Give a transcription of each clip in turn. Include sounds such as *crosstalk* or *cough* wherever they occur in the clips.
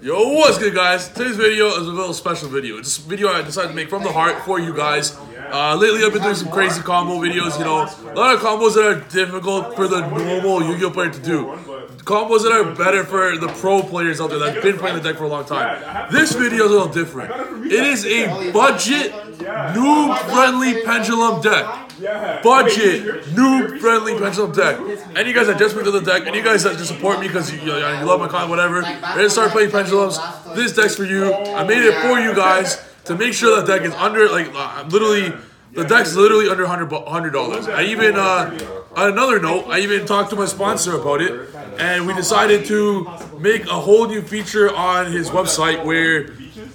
Yo, what's good, guys? Today's video is a little special video. It's a video I decided to make from the heart for you guys. Uh, lately, I've been doing some crazy combo videos. You know, a lot of combos that are difficult for the normal Yu-Gi-Oh player to do. Combos that are better for the pro players out there that've been playing the deck for a long time. This video is a little different. It is a budget, noob-friendly pendulum deck budget, new friendly pendulum deck. And you guys that just picked up the deck, and you guys that just support me because you, you, you, love my content, whatever, ready to start playing pendulums, this deck's for you. I made it for you guys to make sure that deck is under, like, uh, literally, the deck's literally under $100. dollars. I even, uh, on another note, I even talked to my sponsor about it, and we decided to make a whole new feature on his website where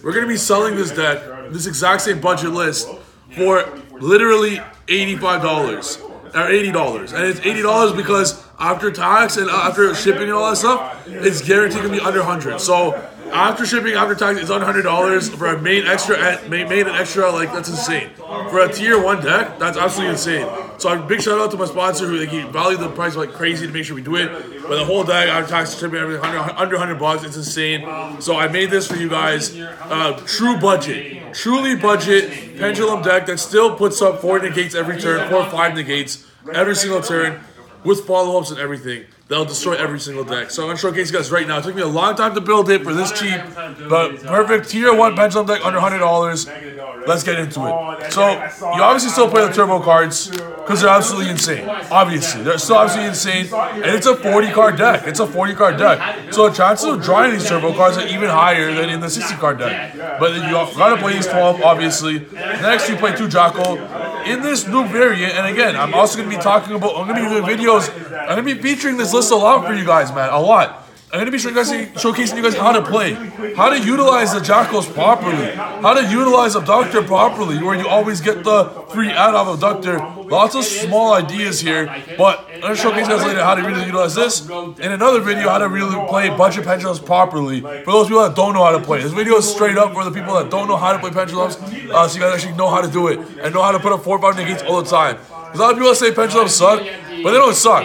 we're going to be selling this deck, this exact same budget list, for literally $85 or $80. And it's $80 because after tax and after shipping and all that stuff, it's guaranteed to be under 100 So after shipping, after tax, it's under $100 for a main extra, main, main and extra, like, that's insane. For a tier 1 deck, that's absolutely insane. So a big shout out to my sponsor who like, he valued the price like crazy to make sure we do it. But the whole deck, after tax, shipping, everything, under, 100 bucks, it's insane. So I made this for you guys. Uh, true budget, truly budget pendulum deck that still puts up four negates every turn, four five negates every single turn with follow-ups and everything. They'll destroy every single deck. So I'm to showcase you guys right now. It took me a long time to build it for this cheap, but perfect tier 1 pendulum deck under $100. Let's get into it. So you obviously still play the turbo cards because they're absolutely insane. Obviously, they're still absolutely insane. And it's a 40 card deck. It's a 40 card deck. So the chances of drawing these turbo cards are even higher than in the 60 card deck. But you got to play these 12, obviously. Next, you play two Jackal in this new variant. And again, I'm also to be talking about, I'm to be doing videos. I'm to be featuring this list a lot for you guys, man. A lot. I'm to be sure you guys showcasing you guys how to play, how to utilize the Jackals properly, how to utilize Abductor properly, where you always get the free add-on Abductor. Lots of small ideas here, but I'm to showcase you guys later how to really utilize this. In another video, how to really play budget pendulums properly for those people that don't know how to play. This video is straight up for the people that don't know how to play pendulums, uh, so you guys actually know how to do it and know how to put up 4 5 negates all the time. A lot of people say pendulums suck, but they don't suck.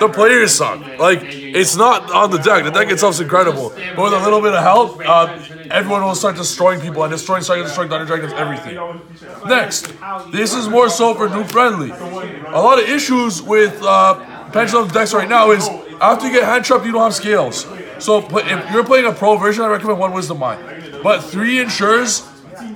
The players suck. Like, it's not on the deck. The deck itself is incredible. But with a little bit of help, uh, everyone will start destroying people and destroying, starting destroying Thunder Dragons, everything. Next, this is more so for new friendly. A lot of issues with uh, Pendulum decks right now is after you get hand trapped, you don't have scales. So if you're playing a pro version, I recommend one Wisdom Mine. But three ensures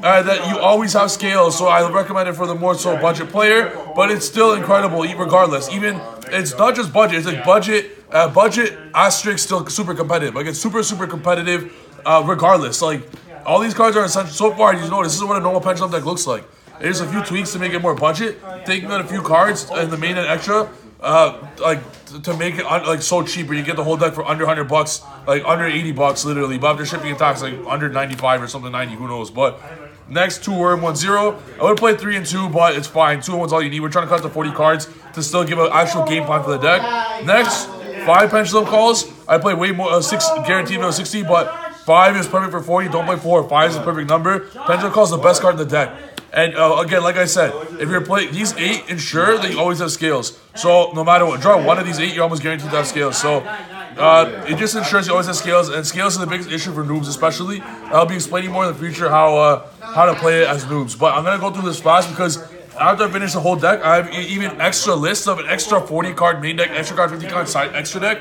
uh, that you always have scales, so I recommend it for the more so budget player. But it's still incredible, regardless. Even it's not just budget; it's like budget, uh, budget asterisk still super competitive. Like it's super super competitive, uh, regardless. Like all these cards are essential. So far, you know this is what a normal pendulum deck looks like. There's a few tweaks to make it more budget, taking out a few cards and the main and extra, uh, like to make it like so cheap, where you get the whole deck for under 100 bucks, like under 80 bucks, literally. But after shipping and tax, like under 95 or something, 90, who knows? But Next, two worm, one zero. I would played three and two, but it's fine. Two and one's all you need. We're trying to cut to 40 cards to still give an actual game plan for the deck. Next, five pendulum calls. I play way more, uh, six guaranteed no 60, but five is perfect for 40. Don't play four. Five is the perfect number. Pendulum calls the best card in the deck. And uh, again, like I said, if you're playing these eight, ensure that you always have scales. So no matter what, draw one of these eight, you're almost guaranteed to have scales. So uh, it just ensures you always have scales, and scales is the biggest issue for noobs, especially. I'll be explaining more in the future how uh, how to play it as noobs. But I'm gonna go through this fast because after I finish the whole deck, I have even extra lists of an extra 40 card main deck, extra card 50 card side extra deck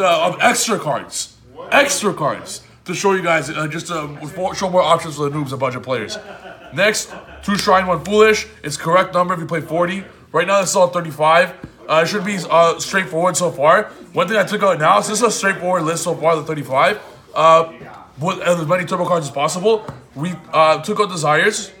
of extra cards, extra cards to show you guys uh, just to show more options for the noobs and budget players. Next, two shrine, one foolish. It's correct number if you play 40. Right now, it's all 35. Uh, it should be uh, straightforward so far. One thing I took out now is this is a straightforward list so far, the 35. Uh, with as many turbo cards as possible. We uh, took out desires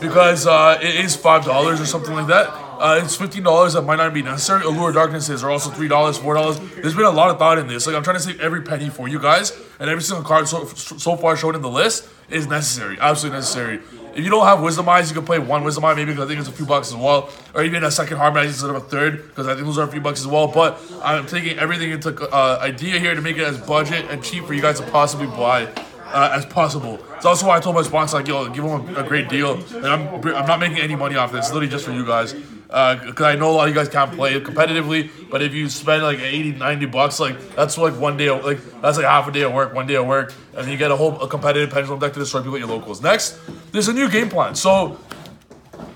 because uh, it is five dollars or something like that. Uh, it's fifteen dollars that might not be necessary. Allure Darknesses are also three dollars, four dollars. There's been a lot of thought in this. Like I'm trying to save every penny for you guys, and every single card so, so far shown in the list is necessary, absolutely necessary. If you don't have Wisdom Eyes, you can play one Wisdom Eye maybe because I think it's a few bucks as well, or even a second Harmonize instead of a third because I think those are a few bucks as well. But I'm taking everything into uh, idea here to make it as budget and cheap for you guys to possibly buy uh, as possible. It's also why I told my sponsor, like, yo, give them a, a great deal. And I'm, I'm not making any money off this. It's literally just for you guys. Because I know a lot of you guys can't play competitively. But if you spend like 80, 90 bucks, like that's like one day, of, like that's like half a day of work, one day of work, and you get a whole a competitive pendulum deck to destroy people at your locals. Next, there's a new game plan. So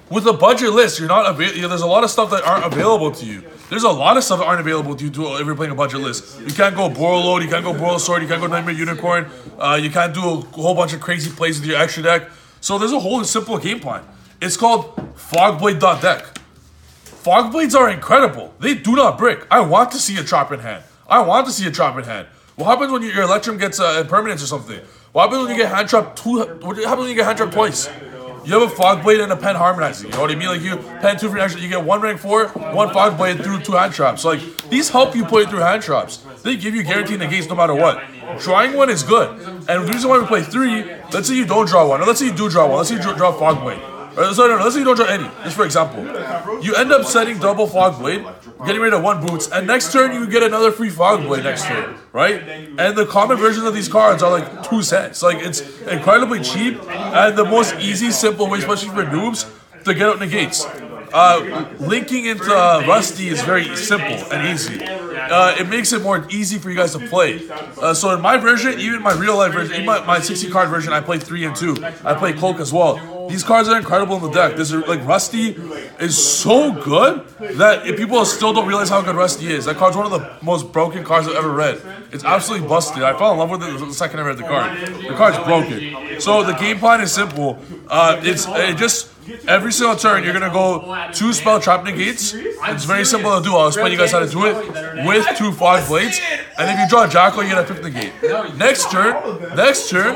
with a budget list, you're not available. There's a lot of stuff that aren't available to you. There's a lot of stuff that aren't available to you to, if you're playing a budget list. You can't go Borreload, you can't go Borrelsword, you can't go Knightmare Unicorn, uh, you can't do a whole bunch of crazy plays with your extra deck. So there's a whole simple game plan. It's called Fogblade.deck. Fogblades are incredible. They do not break. I want to see a Trap in hand. I want to see a Trap in hand. What happens when your Electrum gets uh, impermanence or something? What happens when you get hand trapped two? What happens when you get hand trapped twice? You have a fog blade and a pen harmonizing. You know what I mean? Like you pen two for extra, you get one rank four, one fog blade through two hand traps. Like these help you play through hand traps. They give you guaranteed negates no matter what. Drawing one is good. And the reason why we play three, let's say you don't draw one, or let's say you do draw one, let's say you draw fog blade. Or, sorry, no, no, let's say you don't draw any. Just for example, you end up setting double fog blade, getting rid of one boots, and next turn you get another free fog blade next turn, right? And the common versions of these cards are like two cents. Like it's incredibly cheap and the most easy, simple way, especially for noobs, to get out negates. Uh, linking into uh, Rusty is very simple and easy. Uh, it makes it more easy for you guys to play. Uh, so in my version, even my real life version, even my, my 60 card version, I play 3 and 2. I play Cloak as well. These cards are incredible in the deck. This is like Rusty is so good that if people still don't realize how good Rusty is. That card's one of the most broken cards I've ever read. It's absolutely busted. I fell in love with it the second I read the card. The card's broken. So the game plan is simple. Uh, it's it just Every single turn, you're gonna go two spell trap negates. It's very simple to do. I'll explain you guys how to do it with two fog blades. And if you draw a Jackal, you get a fifth negate. Next turn, next turn,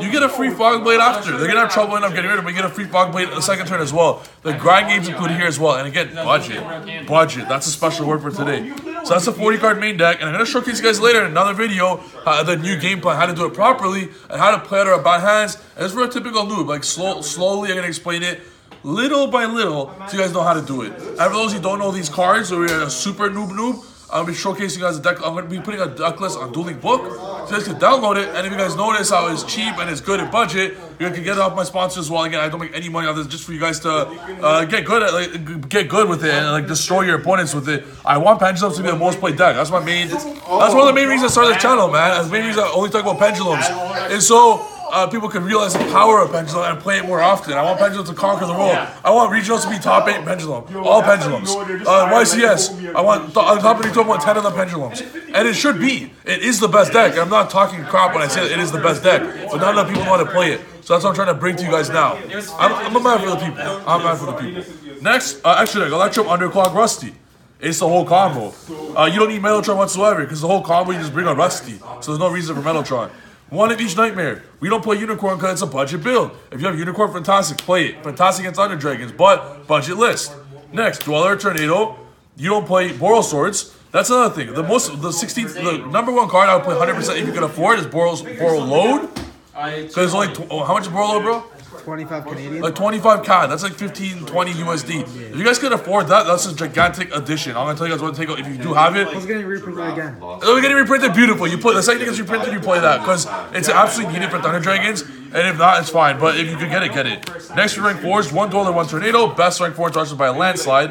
you get a free fog blade after. They're gonna have trouble enough getting rid of but you get a free fog blade the second turn as well. The grind game's included here as well. And again, budget. Budget. That's a special word for today. So that's a 40 card main deck, and I'm gonna showcase you guys later in another video uh, the new game plan, how to do it properly, and how to play out our bad hands. And it's for a typical noob. Like slow, slowly, I'm gonna explain it little by little so you guys know how to do it. And for those who don't know these cards, or you're a super noob noob, I'll be showcasing you guys a deck. I'm going to be putting a deck list on Dueling Book. So you guys can download it. And if you guys notice how it's cheap and it's good at budget, you can get it off my sponsors as well. Again, I don't make any money off this just for you guys to uh, get good at like get good with it and like destroy your opponents with it. I want pendulums to be the most played deck. That's my main. That's one of the main reasons I started this channel, man. That's the main reason I only talk about pendulums. And so uh, people can realize the power of Pendulum and play it more often. I want Pendulum to conquer the world. I want regionals to be top 8 Pendulum. All Pendulums. Uh, YCS, I want th- uh, top 82, I want 10 of the Pendulums. And it should be. It is the best deck. I'm not talking crap when I say it is the best deck. But not enough people want to play it. So that's what I'm trying to bring to you guys now. I'm, I'm a man for the people. I'm a man for the people. Next, uh, extra deck, Electrum Underclock Rusty. It's the whole combo. Uh, you don't need Metaltron whatsoever because the whole combo you just bring on Rusty. So there's no reason for Metaltron. One of each Knightmare. We don't play Unicorn because it's a budget build. If you have Unicorn Fantastic, play it. Fantastic against Thunder Dragons, but budget list. Next, Dweller Tornado. You don't play Borrelswords. That's another thing. The most, the 16th, the number one card I would play 100% if you can afford is Boros, Borreload. Because it's only, oh, how much is Borreload, bro? 25 Canadian. Like 25 CAD. That's like 15, 20 USD. If you guys can afford that, that's a gigantic addition. I'm gonna tell you guys what to take out. If you do have it, It's getting reprinted again. It'll get reprinted beautiful. You put the second it gets reprinted, you play that because it's absolutely needed for Thunder Dragons. And if not, it's fine. But if you can get it, get it. Next for rank fours, one Dweller, one Tornado. Best rank four charges by a landslide.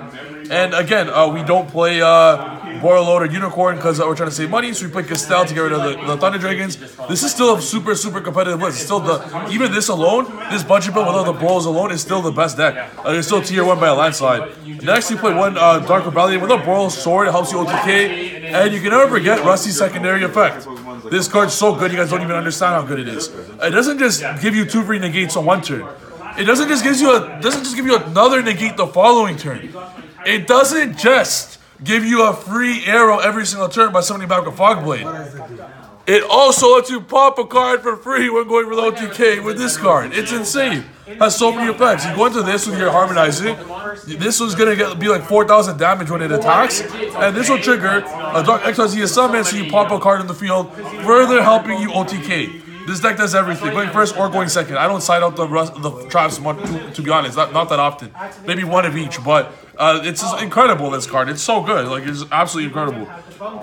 And again, uh, we don't play uh, Borreload or Unicorn because we're trying to save money. So we play Castel to get rid of the, the Thunder Dragons. This is still a super, super competitive list. It's still the even this alone, this budget build with all the Boros alone is still the best deck. Uh, it's still tier one by a landslide. Next, you play one uh, Dark Rebellion with a Borrelsword. It helps you OTK, and you can never forget Rusty's secondary effect. This card's so good, you guys don't even understand how good it is. It doesn't just give you two free negates on one turn. It doesn't just gives you a doesn't just give you another negate the following turn. It doesn't just give you a free arrow every single turn by summoning back a fog blade. It also lets you pop a card for free when going for the OTK with this card. It's insane. Has so many effects. You go into this with your harmonizing. This one's gonna get be like 4,000 damage when it attacks, and this will trigger a Dark XYZ summon, so you pop a card in the field, further helping you OTK. This deck does everything, going first or going second. I don't side out the rust, the traps much, to, to be honest, not, not that often. Maybe one of each, but uh, it's incredible. This card, it's so good. Like it's absolutely incredible.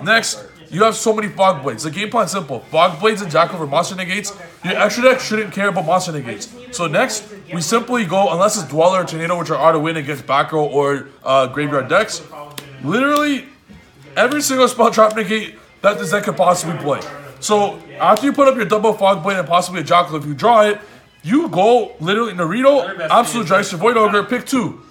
Next, you have so many fog blades. The game plan's simple. Fog blades and jackal for monster negates. Your extra deck shouldn't care about monster negates. So next, we simply go, unless it's Dweller or Tornado, which are auto win against back row or uh, graveyard decks, literally every single spell trap negate that this deck could possibly play. So after you put up your double fog blade and possibly a jackal, if you draw it, you go literally Naruto, absolute Dreister, Void Ogre, pick two.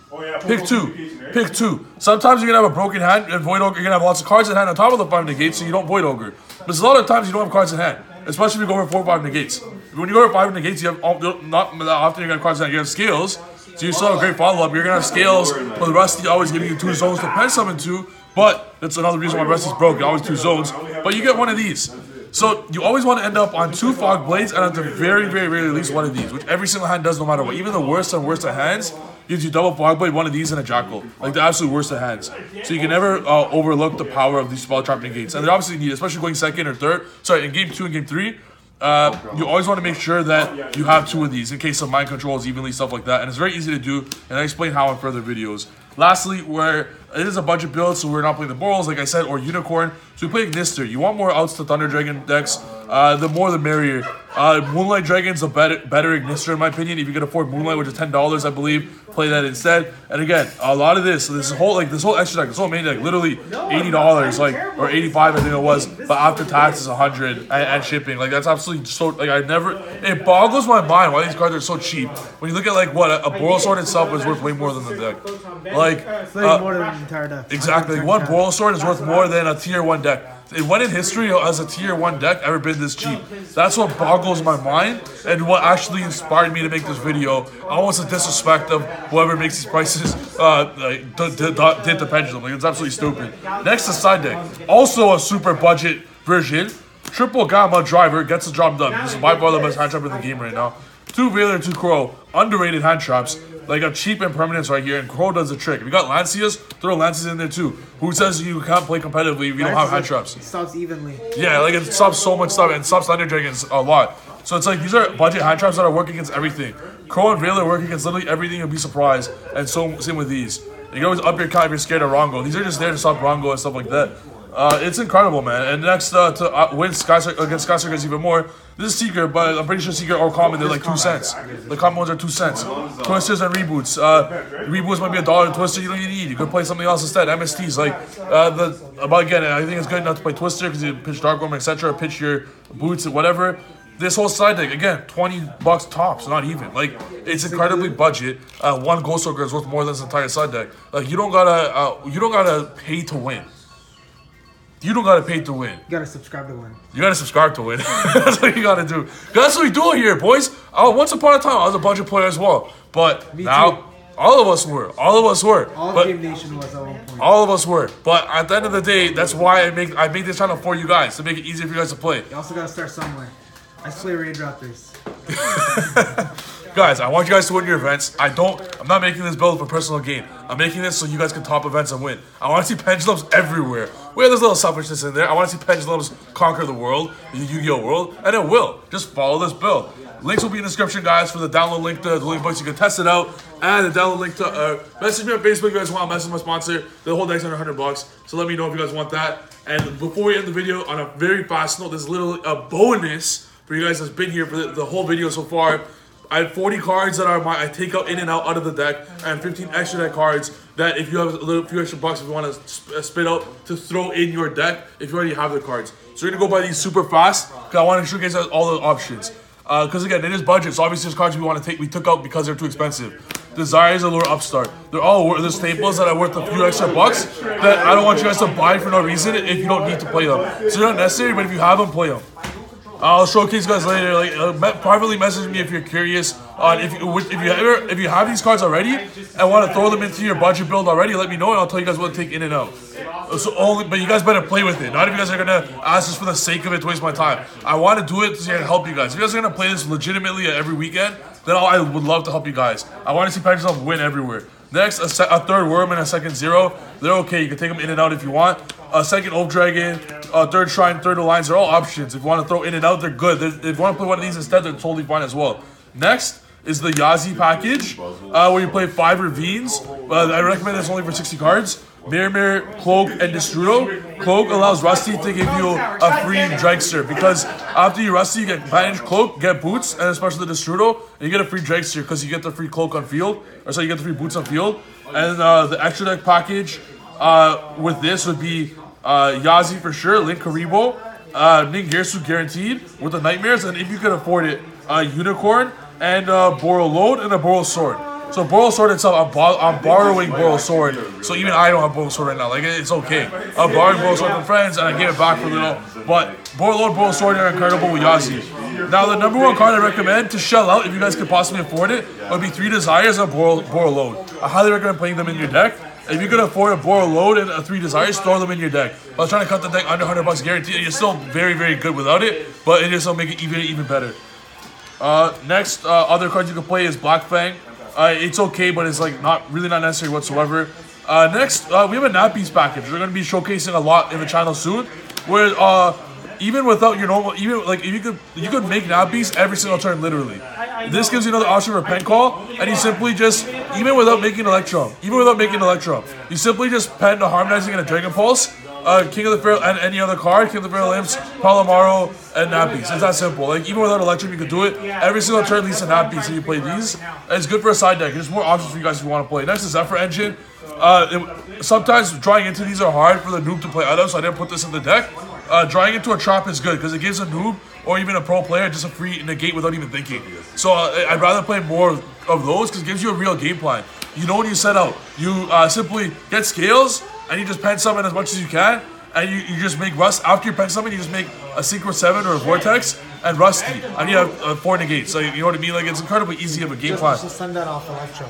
Pick two. Pick two. Sometimes you're gonna have a broken hand and Void Ogre, you're gonna have lots of cards in hand on top of the five negates, so you don't Void Ogre. But a lot of times you don't have cards in hand. Especially if you go for four or five negates. When you go for five negates, you have all, not that often you're gonna have cards in hand. You have scales. So you still have a great follow-up. You're gonna have scales, but the rest, Rusty always giving you two zones to pen summon to. But that's another reason why Rusty's broke. Always two zones. But you get one of these. So you always want to end up on two fog blades and at the very, very, very least one of these, which every single hand does no matter what. Even the worst and worst of hands gives you double fog blade, one of these, and a jackal. Like the absolute worst of hands. So you can never uh, overlook the power of these spell trap negates. And they're obviously needed, especially going second or third. Sorry, in game two and game three. Uh, you always want to make sure that you have two of these in case of mind controls, evenly, stuff like that. And it's very easy to do, and I explain how in further videos. Lastly, where it is a budget build, so we're not playing the Borals, like I said, or Unicorn. So we play Ignister. You want more outs to Thunder Dragon decks. Uh, the more the merrier. Uh, Moonlight Dragon's a better, better Ignister in my opinion. If you can afford Moonlight, which is ten dollars, I believe, play that instead. And again, a lot of this, this whole like this whole extra deck, this whole main deck, literally eighty dollars, like or eighty five, I think it was. But after taxes, a hundred and, and shipping. Like that's absolutely so. Like I never. It boggles my mind why these cards are so cheap. When you look at like what a, a Borrelsword itself is worth way more than the deck. Like uh, more than the entire deck. Exactly. Like one Borrelsword is worth more than a tier one deck. It went in history as a tier one deck ever been this cheap. That's what boggles my mind and what actually inspired me to make this video. I want the disrespect of whoever makes these prices uh like did, did, did the pendulum. Like it's absolutely stupid. Next is side deck. Also a super budget version. Triple Gamma Driver gets the job done. This is by far the best hand trap in the game right now. Two Veiler, two Crow. Underrated hand traps. Like a cheap impermanence right here, and Crow does the trick. If you got Lancias, throw Lancias in there too. Who says you can't play competitively if you don't have hand traps? It stops evenly. Yeah, like it stops so much stuff and stops Thunder Dragons a lot. So it's like these are budget hand traps that are working against everything. Crow and Veiler work against literally everything. You'll be surprised. And so same with these. You can always up your count if you're scared of Rongo. These are just there to stop Rongo and stuff like that. Uh, it's incredible, man. And next uh, to uh, win Sky against Sky Circus even more. This is Secret, but I'm pretty sure Secret or Common they're like two cents. The common ones are two cents. Twisters and reboots. Uh, reboots might be a dollar. Twister you don't even need. You could play something else instead. MSTs like uh, the. But again, I think it's good enough to play Twister because you pitch Dark Worm, etc. Pitch your boots and whatever. This whole side deck again, twenty bucks tops, not even. Like it's incredibly budget. Uh, one Ghost Ogre is worth more than this entire side deck. Like you don't gotta, uh, you don't gotta pay to win. You don't gotta pay to win. You gotta subscribe to win. You gotta subscribe to win. *laughs* that's what you gotta do. That's what we do here, boys. Uh, once upon a time, I was a budget player as well, but Me now too. all of us were. All of us were. All of but Game Nation was at one point. all of us were. But at the end of the day, that's why I make I make this channel for you guys to make it easier for you guys to play. You also gotta start somewhere. I play Raid Raptors. Guys, I want you guys to win your events. I don't. I'm not making this build for personal gain. I'm making this so you guys can top events and win. I want to see pendulums everywhere. Where there's a little selfishness in there. I want to see pendulums conquer the world, the Yu-Gi-Oh world, and it will. Just follow this build. Links will be in the description, guys, for the download link to the link books. You can test it out, and the download link to uh, message me on Facebook if you guys want. Message my sponsor. The whole deck's under 100 bucks, so let me know if you guys want that. And before we end the video, on a very fast note, there's literally a bonus for you guys that's been here for the, the whole video so far. I have 40 cards that are my I take out in and out out of the deck, and 15 extra deck cards that if you have a little few extra bucks, if you want to sp- uh, spit out to throw in your deck, if you already have the cards. So we're gonna go by these super fast because I want to show you guys all the options. Because again, it is budget, so obviously there's cards we want to take we took out because they're too expensive. Desire is a lure upstart. They're all the staples that are worth a few extra bucks that I don't want you guys to buy for no reason if you don't need to play them. So they're not necessary, but if you have them, play them. I'll showcase you guys later. Like, uh, me- privately message me if you're curious on if you if you ever if you have these cards already and want to throw them into your budget build already. Let me know and I'll tell you guys what to take in and out. So only, but you guys better play with it. Not if you guys are gonna ask just for the sake of it to waste my time. I want to do it to help you guys. If you guys are gonna play this legitimately every weekend, then I'll, I would love to help you guys. I want to see Pendulum win everywhere. Next, a, se- a third worm and a second zero. They're okay. You can take them in and out if you want. A second Old Dragon, a third Shrine, third Alliance. They're all options. If you want to throw in and out, they're good. If you want to play one of these instead, they're totally fine as well. Next is the Yazi package, uh, where you play five Ravines. Uh, I recommend this only for 60 cards. Mirror Mirror, Cloak, and Destrudo. Cloak allows Rusty to give you a free Dragster because after you Rusty, you get Bandage Cloak, get Boots, and especially the Destrudo, and you get a free Dragster because you get the free Cloak on field, or so you get the free Boots on field. And uh, the extra deck package uh, with this would be uh, Yazi for sure, Linkuriboh, uh, guaranteed with the Knightmares, and if you can afford it, uh, Unicorn and uh, Borreload and a Borrelsword. So Borrelsword itself, I'm, bo- I'm borrowing Borrelsword, so even I don't have Borrelsword right now. Like it's okay. I'm borrowing Borrelsword from friends, and I give it back for a little. But Boral Load, Borrelsword are incredible with Yazi. Now the number one card I recommend to shell out, if you guys could possibly afford it, would be Three Desires and Boral, Borreload. I highly recommend playing them in your deck. If you can afford a Borreload and a Three Desires, throw them in your deck. I was trying to cut the deck under 100 bucks guaranteed. You're still very, very good without it, but it just will make it even, even better. Uh, next, uh, other cards you can play is Black Fang. Uh, it's okay, but it's like not really not necessary whatsoever. Uh, next, uh, we have a Nappies package. We're gonna be showcasing a lot in the channel soon. Where uh, even without your normal, even like if you could, you could make Nappies every single turn, literally. This gives you another option for pen call, and you simply just, even without making Electrum, even without making Electrum, you simply just pen a Harmonizing and a Dragon Pulse, uh, King of the Feral, and any other card, King of the Feral Imps, Palomaro, and Nappies. It's that simple. Like, even without Electrum, you can do it. Every single turn at leads to Nappies, so you play these. And it's good for a side deck. There's more options for you guys if you want to play. Next is Zephyr Engine. Uh, it- sometimes drawing into these are hard for the noob to play out of, so I didn't put this in the deck. Uh, drawing into a trap is good because it gives a noob or even a pro player just a free negate without even thinking. So uh, I'd rather play more of those because it gives you a real game plan. You know when you set out, you uh, simply get scales and you just pen summon as much as you can, and you, you just make rust after you pen summon. You just make a secret Seven or a Vortex and Rusty, and you have uh, four negates. So you know what I mean? Like it's incredibly easy of a game plan. Just send that off Electro.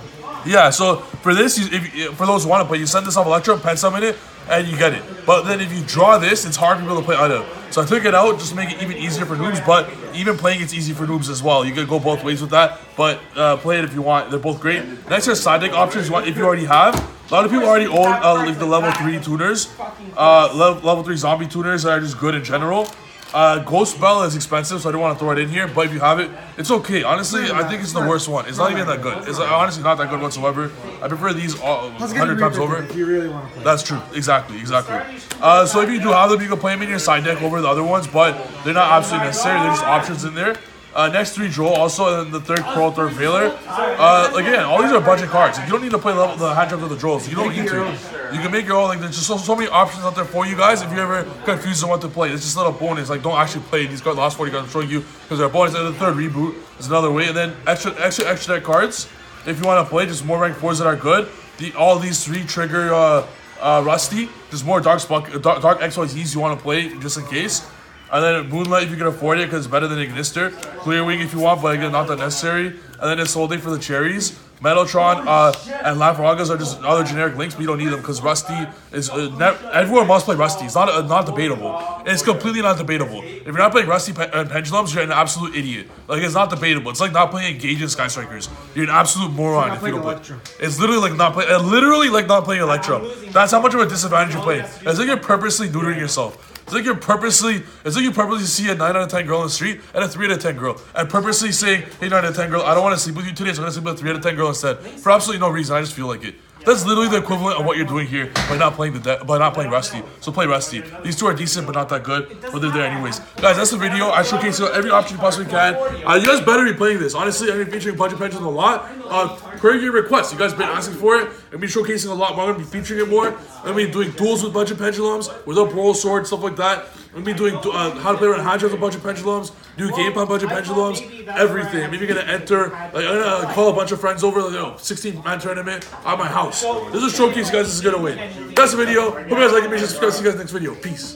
Yeah, so for this, you, if, for those who want to play, you send this off Electro, pen summon it, and you get it. But then if you draw this, it's hard for people to play out of. So I took it out just to make it even easier for noobs, but even playing it's easy for noobs as well. You can go both ways with that, but uh, play it if you want. They're both great. Next are side deck options. You want if you already have. A lot of people already own uh, like the level three tuners, uh, level, level three zombie tuners that are just good in general. Uh, Ghost Bell is expensive, so I don't want to throw it in here. But if you have it, it's okay. Honestly, I think it's the worst one. It's not even that good. It's uh, honestly not that good whatsoever. I prefer these all, a hundred times over. If you really want to play. That's true. Exactly. Exactly. Uh, so if you do have them, you can play them in your side deck over the other ones, but they're not absolutely necessary. There's just options in there. Uh, next three draw also, and the third Pearl, third Veiler. Uh, again, all these are budget cards. You don't need to play level, the hand traps of the draws. You don't need to. You can make your own. Like there's just so, so many options out there for you guys. If you're ever confused on what to play, it's just a little bonus. Like don't actually play these cards. Last 40 cards I'm showing you because they're bonus. And the third reboot is another way. And then extra, extra, extra deck cards. If you want to play, just more rank fours that are good. The all these three trigger uh, uh, Rusty. Just more Dark Spuck, Dark, Dark XYZs you want to play just in case. And then Moonlight if you can afford it because it's better than Ignister. Clear Wing if you want, but again, not that necessary. And then it's Holding for the cherries. Metaltron uh, and Lafragas are just other generic links, but you don't need them because Rusty is. Uh, ne- everyone must play Rusty. It's not uh, not debatable. It's completely not debatable. If you're not playing Rusty pe- and Pendulums, you're an absolute idiot. Like it's not debatable. It's like not playing Engage and Sky Strikers. You're an absolute moron if you don't play. It's literally like not playing. Literally like not playing Electro. That's how much of a disadvantage you're playing. It's like you're purposely neutering yourself. It's like you're purposely, it's like you purposely see a 9 out of 10 girl in the street and a 3 out of 10 girl. And purposely saying, hey, 9 out of 10 girl, I don't want to sleep with you today, so I'm going to sleep with a 3 out of 10 girl instead. For absolutely no reason, I just feel like it. That's literally the equivalent of what you're doing here by not playing the de- by not playing Rusty. So play Rusty. These two are decent, but not that good. But they're there anyways. Guys, that's the video. I showcase every option you possibly can. Uh, you guys better be playing this. Honestly, I've been be featuring Budget Pensions a lot. Uh, per your request, you guys been asking for it. I'm be showcasing a lot more. I'm gonna be featuring it more. I'm gonna be doing duels with Budget Pendulums, with a Borrelsword, stuff like that. I'm gonna be doing uh, how to play around with traps with of Pendulums, do game plan Budget Pendulums, everything. Maybe you're gonna enter, like, I'm gonna call a bunch of friends over, like, know, 16 man tournament at my house. This is a showcase, guys. This is gonna win. That's the video. Hope you guys like it. Make sure to subscribe. See you guys next video. Peace.